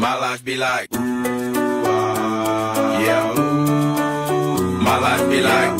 My life be like, ooh, ah, yeah, ooh. My life be like,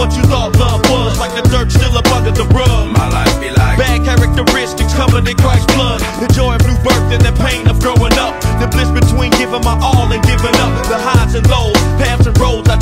what you thought love was Like the dirt still up under the rug. My life be like. Bad characteristics covered in Christ's blood. The joy of new birth and the pain of growing up. The bliss between giving my all and giving up. The highs and lows, paths and roads I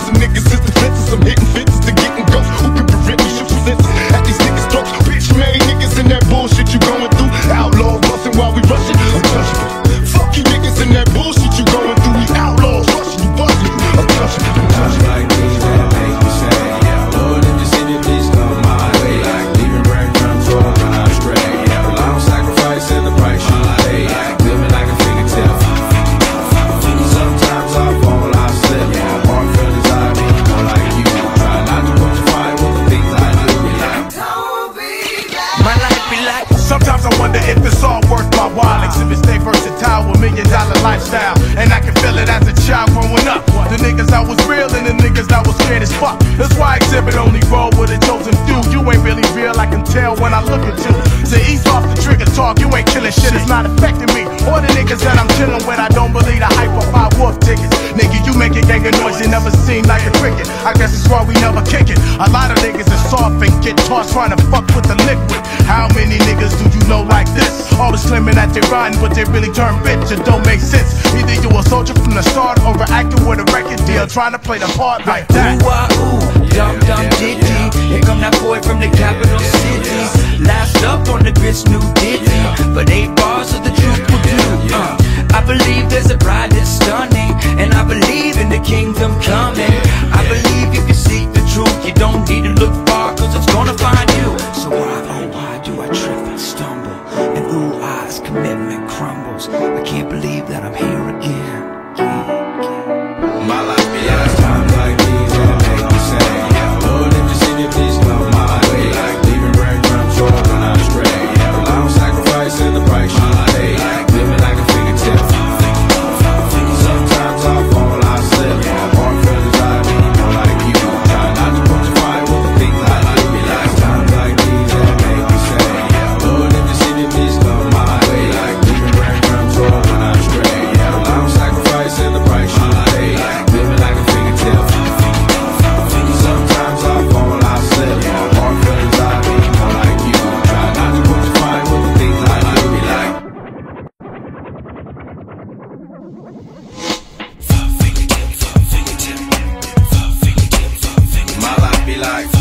sensing niggas wonder if it's all worth my while. Xzibit stay versatile with million dollar lifestyle. And I can feel it as a child growing up. The niggas I was real and the niggas that was scared as fuck. That's why Xzibit only roll with a chosen few. You ain't really real, I can tell when I look at you. To ease off the trigger talk, you ain't killing shit, it's not affecting me. Or the niggas that I'm chilling with, I don't believe the hype of five wolf tickets. Nigga, you make a gang of noise, you never seem like a cricket. I guess it's why we never kick it. A lot of niggas is soft and get tossed trying to fuck with the liquid. How many niggas do know like this? All the slimming that they run, but they really turn bitch. It don't make sense. Either you a soldier from the start or an actor with a record deal trying to play the part like that. Ooh, ah, ooh, dum dum ditty. Here come that boy from the capital city. Last up on the grits, new ditty. But eight bars of the truth will do. Uh, I believe there's a bride that's stunning, and I believe in the kingdom coming. like.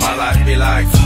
My life be like.